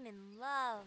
I'm in love.